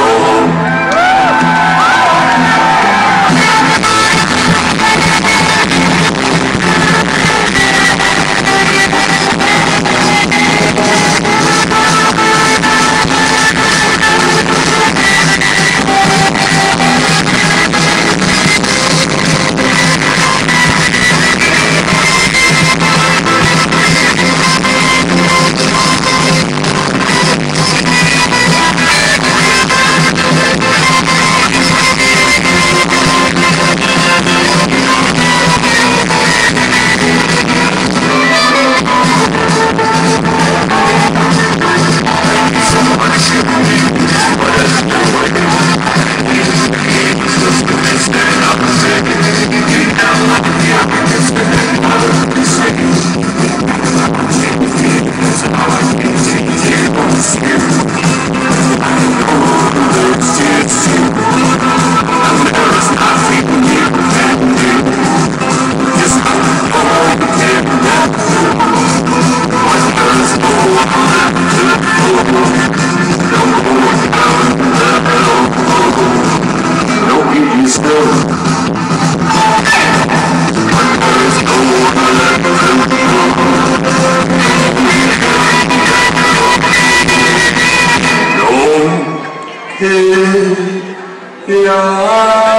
soul. Yeah.